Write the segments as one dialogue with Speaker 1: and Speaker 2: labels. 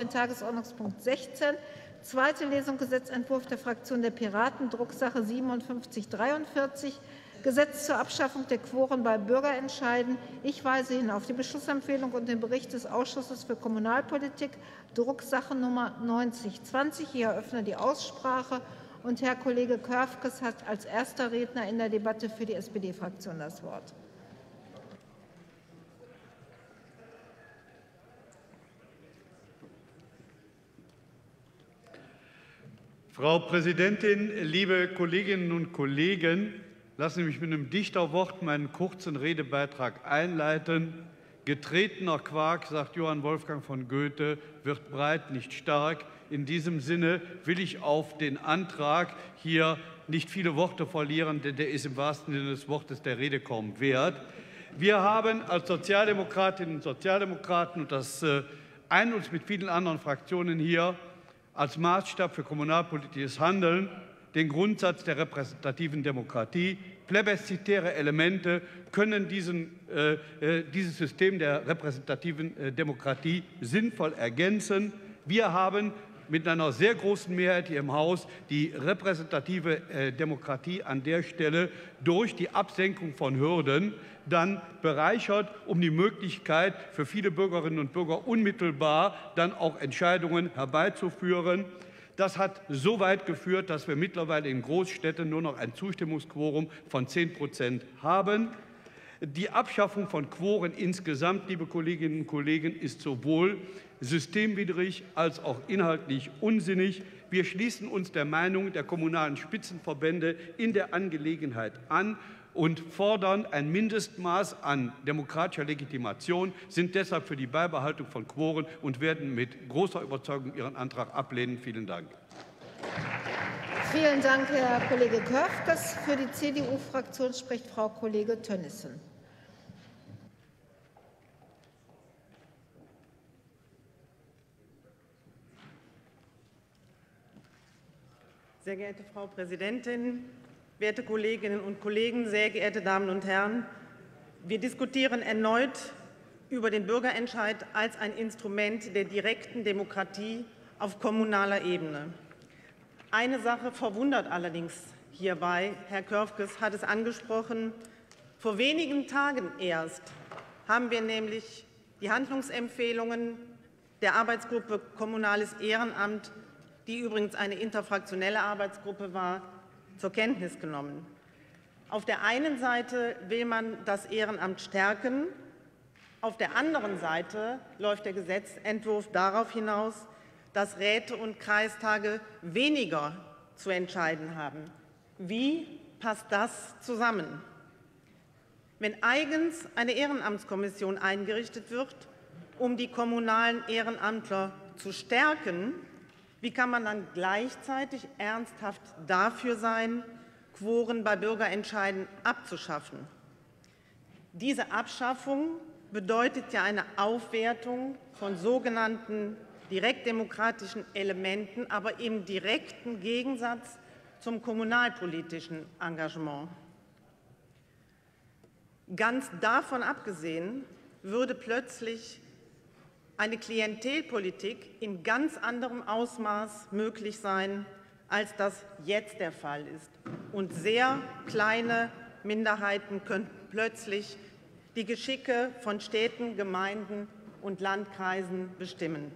Speaker 1: den Tagesordnungspunkt 16, zweite Lesung Gesetzentwurf der Fraktion der Piraten, Drucksache 5743, Gesetz zur Abschaffung der Quoren bei Bürgerentscheiden. Ich weise hin auf die Beschlussempfehlung und den Bericht des Ausschusses für Kommunalpolitik, Drucksache Nummer 9020. Ich eröffne die Aussprache und Herr Kollege Körfges hat als erster Redner in der Debatte für die SPD-Fraktion das Wort.
Speaker 2: Frau Präsidentin, liebe Kolleginnen und Kollegen! Lassen Sie mich mit einem Dichterwort meinen kurzen Redebeitrag einleiten. Getretener Quark, sagt Johann Wolfgang von Goethe, wird breit, nicht stark. In diesem Sinne will ich auf den Antrag hier nicht viele Worte verlieren, denn der ist im wahrsten Sinne des Wortes der Rede kaum wert. Wir haben als Sozialdemokratinnen und Sozialdemokraten, und das äh, ein uns mit vielen anderen Fraktionen hier, als Maßstab für kommunalpolitisches Handeln den Grundsatz der repräsentativen Demokratie. Plebiszitäre Elemente können diesen, äh, äh, dieses System der repräsentativen äh, Demokratie sinnvoll ergänzen. Wir haben mit einer sehr großen Mehrheit hier im Haus die repräsentative äh, Demokratie an der Stelle durch die Absenkung von Hürden dann bereichert, um die Möglichkeit für viele Bürgerinnen und Bürger unmittelbar dann auch Entscheidungen herbeizuführen. Das hat so weit geführt, dass wir mittlerweile in Großstädten nur noch ein Zustimmungsquorum von 10 Prozent haben. Die Abschaffung von Quoren insgesamt, liebe Kolleginnen und Kollegen, ist sowohl systemwidrig als auch inhaltlich unsinnig. Wir schließen uns der Meinung der kommunalen Spitzenverbände in der Angelegenheit an und fordern ein Mindestmaß an demokratischer Legitimation, sind deshalb für die Beibehaltung von Quoren und werden mit großer Überzeugung Ihren Antrag ablehnen. Vielen Dank.
Speaker 1: Vielen Dank, Herr Kollege Körfges. Für die CDU-Fraktion spricht Frau Kollege Tönnissen.
Speaker 3: Sehr geehrte Frau Präsidentin, werte Kolleginnen und Kollegen, sehr geehrte Damen und Herren! Wir diskutieren erneut über den Bürgerentscheid als ein Instrument der direkten Demokratie auf kommunaler Ebene. Eine Sache verwundert allerdings hierbei. Herr Körfges hat es angesprochen. Vor wenigen Tagen erst haben wir nämlich die Handlungsempfehlungen der Arbeitsgruppe Kommunales Ehrenamt die übrigens eine interfraktionelle Arbeitsgruppe war, zur Kenntnis genommen. Auf der einen Seite will man das Ehrenamt stärken, auf der anderen Seite läuft der Gesetzentwurf darauf hinaus, dass Räte und Kreistage weniger zu entscheiden haben. Wie passt das zusammen? Wenn eigens eine Ehrenamtskommission eingerichtet wird, um die kommunalen Ehrenamtler zu stärken, wie kann man dann gleichzeitig ernsthaft dafür sein, Quoren bei Bürgerentscheiden abzuschaffen? Diese Abschaffung bedeutet ja eine Aufwertung von sogenannten direktdemokratischen Elementen, aber im direkten Gegensatz zum kommunalpolitischen Engagement. Ganz davon abgesehen würde plötzlich eine Klientelpolitik in ganz anderem Ausmaß möglich sein, als das jetzt der Fall ist. Und sehr kleine Minderheiten könnten plötzlich die Geschicke von Städten, Gemeinden und Landkreisen bestimmen.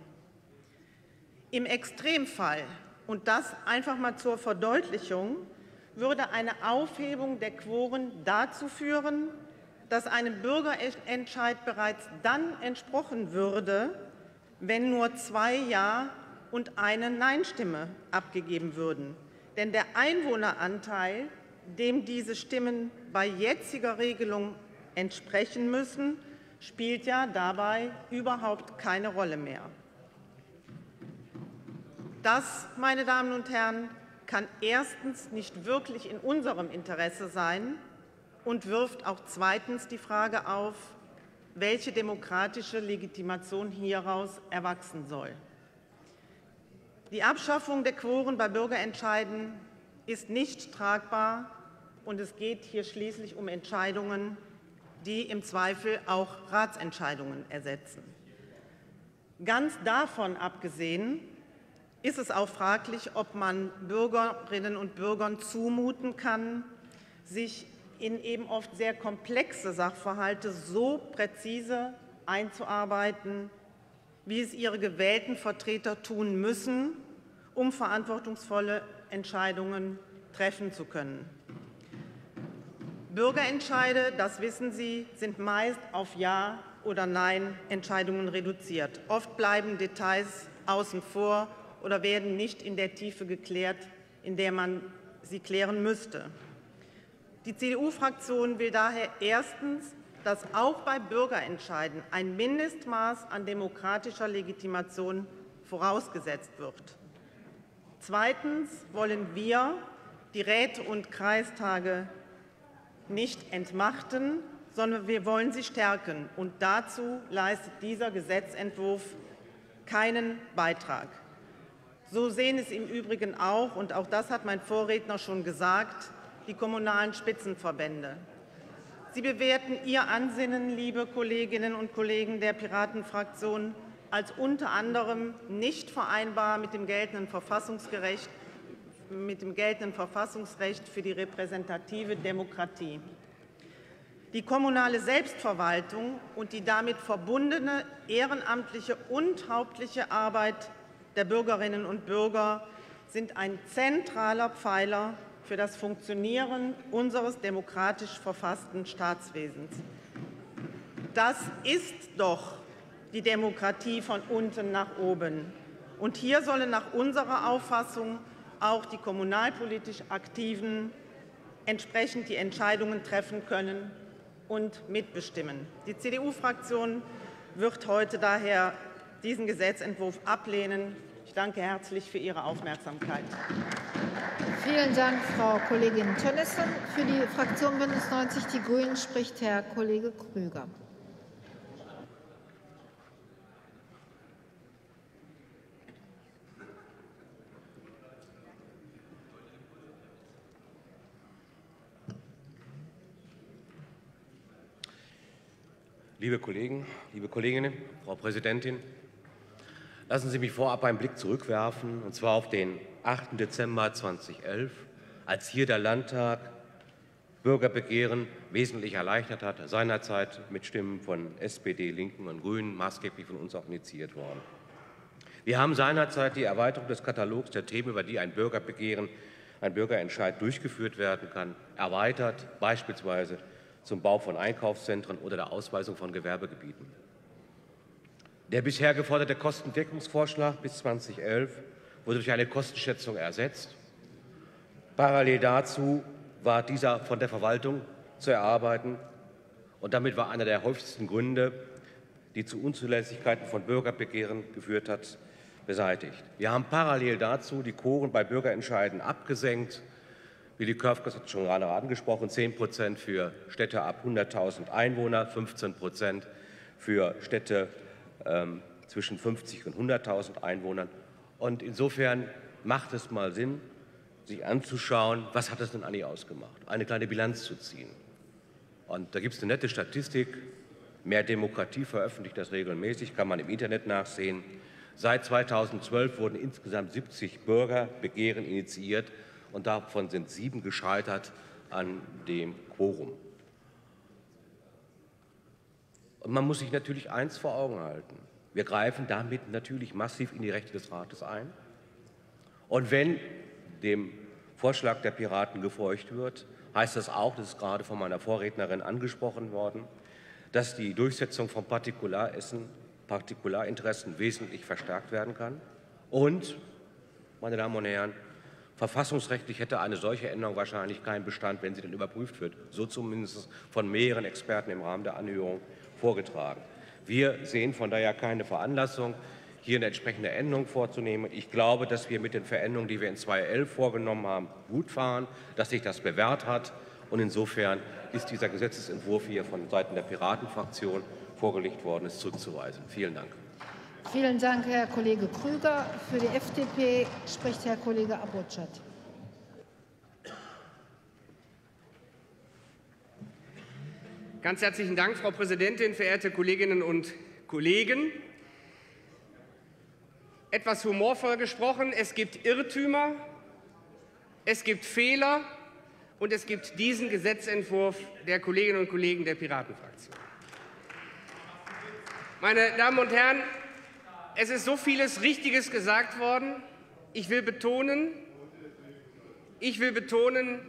Speaker 3: Im Extremfall, und das einfach mal zur Verdeutlichung, würde eine Aufhebung der Quoren dazu führen, dass einem Bürgerentscheid bereits dann entsprochen würde, wenn nur zwei Ja- und eine Nein-Stimme abgegeben würden. Denn der Einwohneranteil, dem diese Stimmen bei jetziger Regelung entsprechen müssen, spielt ja dabei überhaupt keine Rolle mehr. Das, meine Damen und Herren, kann erstens nicht wirklich in unserem Interesse sein, und wirft auch zweitens die Frage auf, welche demokratische Legitimation hieraus erwachsen soll. Die Abschaffung der Quoren bei Bürgerentscheiden ist nicht tragbar, und es geht hier schließlich um Entscheidungen, die im Zweifel auch Ratsentscheidungen ersetzen. Ganz davon abgesehen ist es auch fraglich, ob man Bürgerinnen und Bürgern zumuten kann, sich in eben oft sehr komplexe Sachverhalte so präzise einzuarbeiten, wie es ihre gewählten Vertreter tun müssen, um verantwortungsvolle Entscheidungen treffen zu können. Bürgerentscheide, das wissen Sie, sind meist auf Ja oder Nein Entscheidungen reduziert. Oft bleiben Details außen vor oder werden nicht in der Tiefe geklärt, in der man sie klären müsste. Die CDU-Fraktion will daher erstens, dass auch bei Bürgerentscheiden ein Mindestmaß an demokratischer Legitimation vorausgesetzt wird. Zweitens wollen wir die Räte und Kreistage nicht entmachten, sondern wir wollen sie stärken. Und dazu leistet dieser Gesetzentwurf keinen Beitrag. So sehen es im Übrigen auch, und auch das hat mein Vorredner schon gesagt, die kommunalen Spitzenverbände. Sie bewerten Ihr Ansinnen, liebe Kolleginnen und Kollegen der Piratenfraktion, als unter anderem nicht vereinbar mit dem geltenden Verfassungsgerecht mit dem geltenden Verfassungsrecht für die repräsentative Demokratie. Die kommunale Selbstverwaltung und die damit verbundene ehrenamtliche und hauptliche Arbeit der Bürgerinnen und Bürger sind ein zentraler Pfeiler für das Funktionieren unseres demokratisch verfassten Staatswesens. Das ist doch die Demokratie von unten nach oben. Und hier sollen nach unserer Auffassung auch die kommunalpolitisch Aktiven entsprechend die Entscheidungen treffen können und mitbestimmen. Die CDU-Fraktion wird heute daher diesen Gesetzentwurf ablehnen. Ich danke herzlich für Ihre Aufmerksamkeit.
Speaker 1: Vielen Dank, Frau Kollegin Tönnissen. Für die Fraktion Bündnis 90 Die Grünen spricht Herr Kollege Krüger.
Speaker 4: Liebe Kollegen, liebe Kolleginnen, Frau Präsidentin, lassen Sie mich vorab einen Blick zurückwerfen, und zwar auf den 8. Dezember 2011, als hier der Landtag Bürgerbegehren wesentlich erleichtert hat, seinerzeit mit Stimmen von SPD, Linken und Grünen, maßgeblich von uns auch initiiert worden. Wir haben seinerzeit die Erweiterung des Katalogs der Themen, über die ein Bürgerbegehren, ein Bürgerentscheid durchgeführt werden kann, erweitert, beispielsweise zum Bau von Einkaufszentren oder der Ausweisung von Gewerbegebieten. Der bisher geforderte Kostendeckungsvorschlag bis 2011 wurde durch eine Kostenschätzung ersetzt. Parallel dazu war dieser von der Verwaltung zu erarbeiten und damit war einer der häufigsten Gründe, die zu Unzulässigkeiten von Bürgerbegehren geführt hat, beseitigt. Wir haben parallel dazu die Koren bei Bürgerentscheiden abgesenkt Willi Körfkes hat schon gerade angesprochen, 10 Prozent für Städte ab 100.000 Einwohner, 15 Prozent für Städte ähm, zwischen 50 und 100.000 Einwohnern. Und insofern macht es mal Sinn, sich anzuschauen, was hat das denn eigentlich ausgemacht, eine kleine Bilanz zu ziehen. Und da gibt es eine nette Statistik. Mehr Demokratie veröffentlicht das regelmäßig, kann man im Internet nachsehen. Seit 2012 wurden insgesamt 70 Bürgerbegehren initiiert und davon sind sieben gescheitert an dem Quorum. Und man muss sich natürlich eins vor Augen halten. Wir greifen damit natürlich massiv in die Rechte des Rates ein. Und wenn dem Vorschlag der Piraten gefolgt wird, heißt das auch, das ist gerade von meiner Vorrednerin angesprochen worden, dass die Durchsetzung von Partikularinteressen wesentlich verstärkt werden kann. Und, meine Damen und Herren, Verfassungsrechtlich hätte eine solche Änderung wahrscheinlich keinen Bestand, wenn sie denn überprüft wird. So zumindest von mehreren Experten im Rahmen der Anhörung vorgetragen. Wir sehen von daher keine Veranlassung, hier eine entsprechende Änderung vorzunehmen. Ich glaube, dass wir mit den Veränderungen, die wir in 2011 vorgenommen haben, gut fahren, dass sich das bewährt hat. Und insofern ist dieser Gesetzentwurf hier von Seiten der Piratenfraktion vorgelegt worden, ist zurückzuweisen. Vielen Dank.
Speaker 1: Vielen Dank, Herr Kollege Krüger. Für die FDP spricht Herr Kollege Abutschat.
Speaker 5: Ganz herzlichen Dank, Frau Präsidentin, verehrte Kolleginnen und Kollegen. etwas humorvoll gesprochen, es gibt Irrtümer, es gibt Fehler und es gibt diesen Gesetzentwurf der Kolleginnen und Kollegen der Piratenfraktion. Meine Damen und Herren, es ist so vieles Richtiges gesagt worden. Ich will betonen, ich will betonen,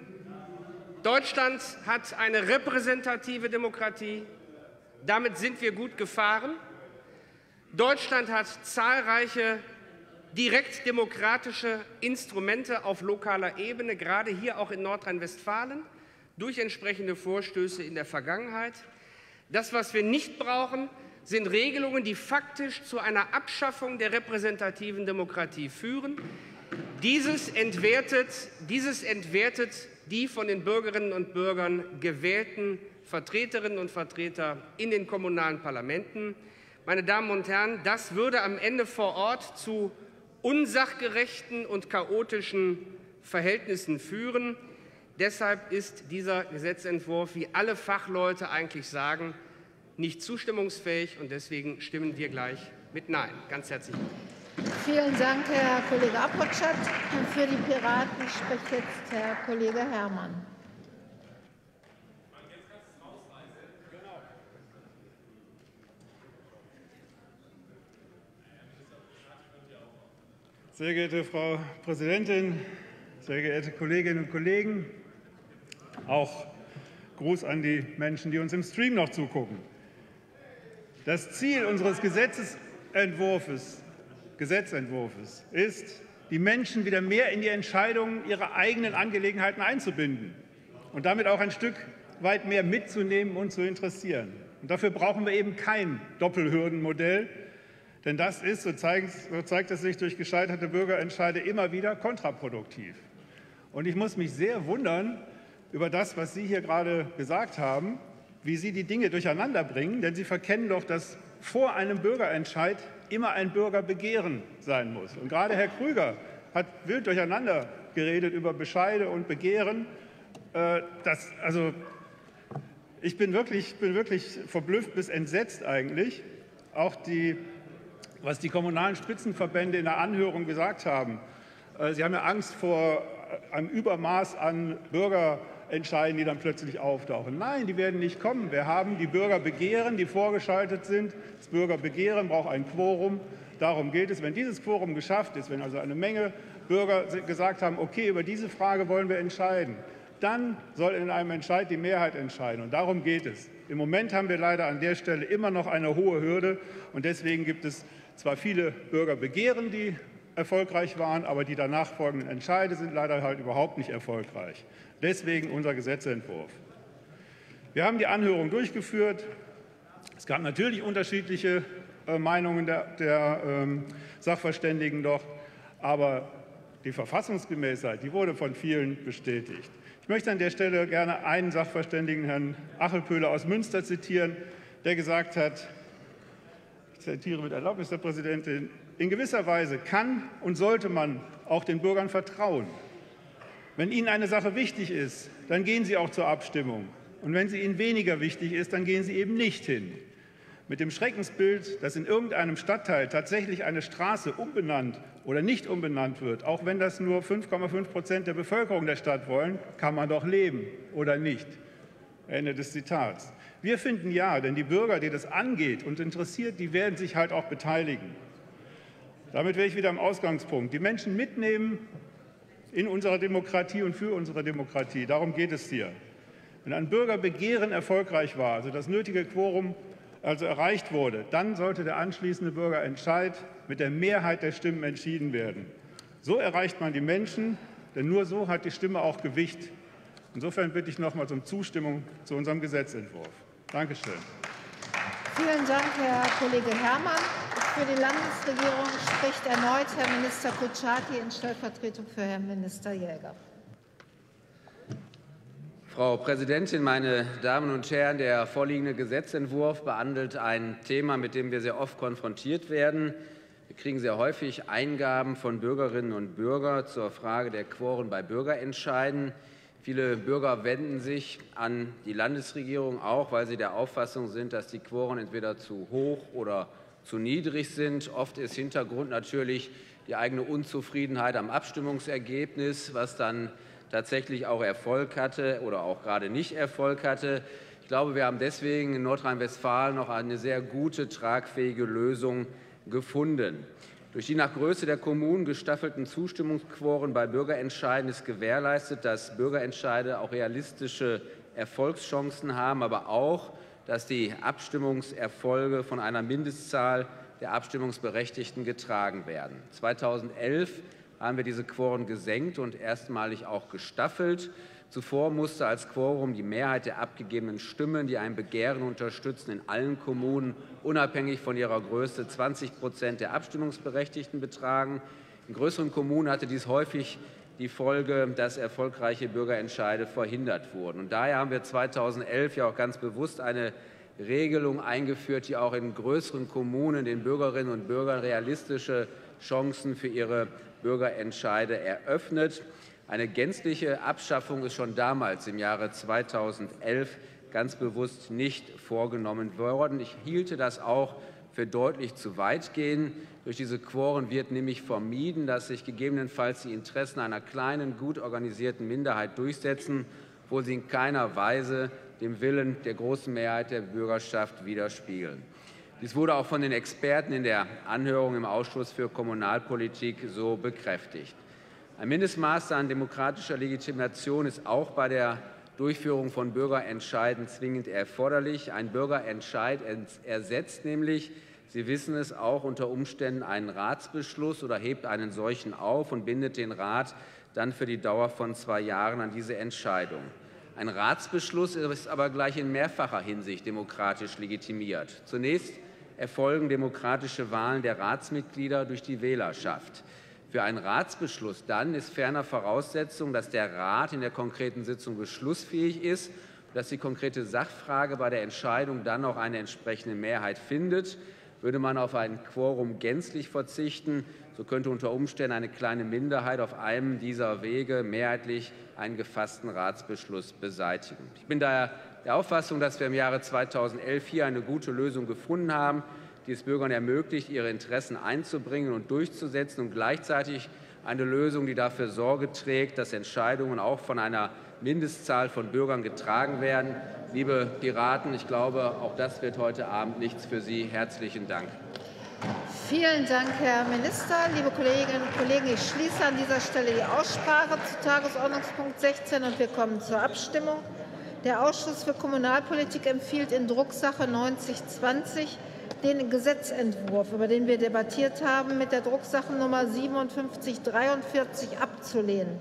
Speaker 5: Deutschland hat eine repräsentative Demokratie. Damit sind wir gut gefahren. Deutschland hat zahlreiche direktdemokratische Instrumente auf lokaler Ebene, gerade hier auch in Nordrhein-Westfalen, durch entsprechende Vorstöße in der Vergangenheit. Das, was wir nicht brauchen, sind Regelungen, die faktisch zu einer Abschaffung der repräsentativen Demokratie führen. Dieses entwertet, dieses entwertet die von den Bürgerinnen und Bürgern gewählten Vertreterinnen und Vertreter in den kommunalen Parlamenten. Meine Damen und Herren, das würde am Ende vor Ort zu unsachgerechten und chaotischen Verhältnissen führen. Deshalb ist dieser Gesetzentwurf, wie alle Fachleute eigentlich sagen, nicht zustimmungsfähig. Und deswegen stimmen wir gleich mit Nein. Ganz herzlichen Dank.
Speaker 1: Vielen Dank, Herr Kollege Apotschat. Für die Piraten spricht jetzt Herr Kollege Herrmann.
Speaker 6: Sehr geehrte Frau Präsidentin, sehr geehrte Kolleginnen und Kollegen, auch Gruß an die Menschen, die uns im Stream noch zugucken. Das Ziel unseres Gesetzentwurfs, Gesetzentwurfs ist, die Menschen wieder mehr in die Entscheidungen ihrer eigenen Angelegenheiten einzubinden und damit auch ein Stück weit mehr mitzunehmen und zu interessieren. Und dafür brauchen wir eben kein Doppelhürdenmodell, denn das ist, so zeigt, so zeigt es sich durch gescheiterte Bürgerentscheide immer wieder, kontraproduktiv. Und ich muss mich sehr wundern über das, was Sie hier gerade gesagt haben, wie Sie die Dinge durcheinander bringen, denn Sie verkennen doch, dass vor einem Bürgerentscheid immer ein Bürgerbegehren sein muss. Und gerade Herr Krüger hat wild durcheinander geredet über Bescheide und Begehren. Äh, das, also, ich bin wirklich, bin wirklich verblüfft bis entsetzt eigentlich. Auch die was die kommunalen Spitzenverbände in der Anhörung gesagt haben. Äh, sie haben ja Angst vor einem Übermaß an Bürgerentscheiden, die dann plötzlich auftauchen. Nein, die werden nicht kommen. Wir haben die Bürgerbegehren, die vorgeschaltet sind. Das Bürgerbegehren braucht ein Quorum. Darum geht es. Wenn dieses Quorum geschafft ist, wenn also eine Menge Bürger gesagt haben, okay, über diese Frage wollen wir entscheiden, dann soll in einem Entscheid die Mehrheit entscheiden. Und darum geht es. Im Moment haben wir leider an der Stelle immer noch eine hohe Hürde. Und deswegen gibt es zwar viele Bürgerbegehren, die erfolgreich waren, aber die danach folgenden Entscheide sind leider halt überhaupt nicht erfolgreich. Deswegen unser Gesetzentwurf. Wir haben die Anhörung durchgeführt. Es gab natürlich unterschiedliche äh, Meinungen der, der ähm, Sachverständigen dort, aber die Verfassungsgemäßheit, die wurde von vielen bestätigt. Ich möchte an der Stelle gerne einen Sachverständigen, Herrn Achelpöhler aus Münster, zitieren, der gesagt hat, ich zitiere mit Erlaubnis der Präsidentin, in gewisser Weise kann und sollte man auch den Bürgern vertrauen. Wenn ihnen eine Sache wichtig ist, dann gehen sie auch zur Abstimmung. Und wenn sie ihnen weniger wichtig ist, dann gehen sie eben nicht hin. Mit dem Schreckensbild, dass in irgendeinem Stadtteil tatsächlich eine Straße umbenannt oder nicht umbenannt wird, auch wenn das nur 5,5 Prozent der Bevölkerung der Stadt wollen, kann man doch leben oder nicht. Ende des Zitats. Wir finden ja, denn die Bürger, die das angeht und interessiert, die werden sich halt auch beteiligen. Damit wäre ich wieder am Ausgangspunkt. Die Menschen mitnehmen in unserer Demokratie und für unsere Demokratie. Darum geht es hier. Wenn ein Bürgerbegehren erfolgreich war, also das nötige Quorum also erreicht wurde, dann sollte der anschließende Bürgerentscheid mit der Mehrheit der Stimmen entschieden werden. So erreicht man die Menschen, denn nur so hat die Stimme auch Gewicht. Insofern bitte ich nochmals um Zustimmung zu unserem Gesetzentwurf. Dankeschön.
Speaker 1: Vielen Dank, Herr Kollege Herrmann. Für die Landesregierung spricht erneut Herr Minister Kutschaty in Stellvertretung für Herrn Minister Jäger.
Speaker 7: Frau Präsidentin, meine Damen und Herren! Der vorliegende Gesetzentwurf behandelt ein Thema, mit dem wir sehr oft konfrontiert werden. Wir kriegen sehr häufig Eingaben von Bürgerinnen und Bürgern zur Frage der Quoren bei Bürgerentscheiden. Viele Bürger wenden sich an die Landesregierung auch, weil sie der Auffassung sind, dass die Quoren entweder zu hoch oder zu niedrig sind. Oft ist Hintergrund natürlich die eigene Unzufriedenheit am Abstimmungsergebnis, was dann tatsächlich auch Erfolg hatte oder auch gerade nicht Erfolg hatte. Ich glaube, wir haben deswegen in Nordrhein-Westfalen noch eine sehr gute, tragfähige Lösung gefunden. Durch die nach Größe der Kommunen gestaffelten Zustimmungsquoren bei Bürgerentscheiden ist gewährleistet, dass Bürgerentscheide auch realistische Erfolgschancen haben, aber auch, dass die Abstimmungserfolge von einer Mindestzahl der Abstimmungsberechtigten getragen werden. 2011 haben wir diese Quoren gesenkt und erstmalig auch gestaffelt. Zuvor musste als Quorum die Mehrheit der abgegebenen Stimmen, die ein Begehren unterstützen, in allen Kommunen unabhängig von ihrer Größe 20 Prozent der Abstimmungsberechtigten betragen. In größeren Kommunen hatte dies häufig die Folge, dass erfolgreiche Bürgerentscheide verhindert wurden. Und daher haben wir 2011 ja auch ganz bewusst eine Regelung eingeführt, die auch in größeren Kommunen den Bürgerinnen und Bürgern realistische Chancen für ihre Bürgerentscheide eröffnet. Eine gänzliche Abschaffung ist schon damals im Jahre 2011 ganz bewusst nicht vorgenommen worden. Ich hielte das auch für deutlich zu weit gehen. Durch diese Quoren wird nämlich vermieden, dass sich gegebenenfalls die Interessen einer kleinen, gut organisierten Minderheit durchsetzen, wo sie in keiner Weise dem Willen der großen Mehrheit der Bürgerschaft widerspiegeln. Dies wurde auch von den Experten in der Anhörung im Ausschuss für Kommunalpolitik so bekräftigt. Ein Mindestmaß an demokratischer Legitimation ist auch bei der Durchführung von Bürgerentscheiden zwingend erforderlich. Ein Bürgerentscheid ersetzt nämlich, Sie wissen es, auch unter Umständen einen Ratsbeschluss oder hebt einen solchen auf und bindet den Rat dann für die Dauer von zwei Jahren an diese Entscheidung. Ein Ratsbeschluss ist aber gleich in mehrfacher Hinsicht demokratisch legitimiert. Zunächst erfolgen demokratische Wahlen der Ratsmitglieder durch die Wählerschaft. Für einen Ratsbeschluss dann ist ferner Voraussetzung, dass der Rat in der konkreten Sitzung beschlussfähig ist, dass die konkrete Sachfrage bei der Entscheidung dann auch eine entsprechende Mehrheit findet. Würde man auf ein Quorum gänzlich verzichten, so könnte unter Umständen eine kleine Minderheit auf einem dieser Wege mehrheitlich einen gefassten Ratsbeschluss beseitigen. Ich bin daher der Auffassung, dass wir im Jahre 2011 hier eine gute Lösung gefunden haben, die es Bürgern ermöglicht, ihre Interessen einzubringen und durchzusetzen und gleichzeitig eine Lösung, die dafür Sorge trägt, dass Entscheidungen auch von einer Mindestzahl von Bürgern getragen werden. Liebe Piraten, ich glaube, auch das wird heute Abend nichts für Sie. Herzlichen Dank.
Speaker 1: Vielen Dank, Herr Minister. Liebe Kolleginnen und Kollegen, ich schließe an dieser Stelle die Aussprache zu Tagesordnungspunkt 16 und wir kommen zur Abstimmung. Der Ausschuss für Kommunalpolitik empfiehlt in Drucksache 9020 den Gesetzentwurf, über den wir debattiert haben, mit der Drucksachennummer 5743 abzulehnen.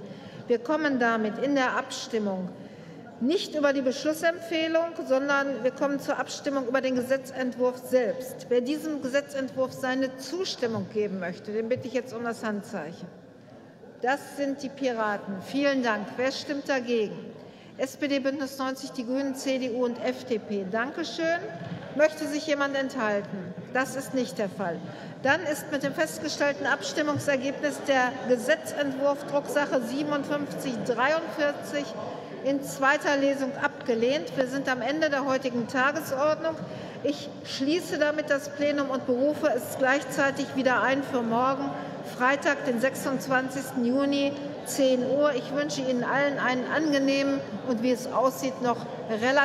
Speaker 1: Wir kommen damit in der Abstimmung nicht über die Beschlussempfehlung, sondern wir kommen zur Abstimmung über den Gesetzentwurf selbst. Wer diesem Gesetzentwurf seine Zustimmung geben möchte, den bitte ich jetzt um das Handzeichen. Das sind die Piraten. Vielen Dank. Wer stimmt dagegen? SPD, Bündnis 90, die Grünen, CDU und FDP. Dankeschön. Möchte sich jemand enthalten? Das ist nicht der Fall. Dann ist mit dem festgestellten Abstimmungsergebnis der Gesetzentwurf Drucksache 5743 in zweiter Lesung abgelehnt. Wir sind am Ende der heutigen Tagesordnung. Ich schließe damit das Plenum und berufe es gleichzeitig wieder ein für morgen, Freitag, den 26. Juni, 10 Uhr. Ich wünsche Ihnen allen einen angenehmen und wie es aussieht noch relativ